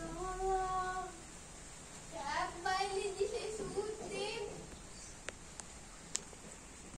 so long.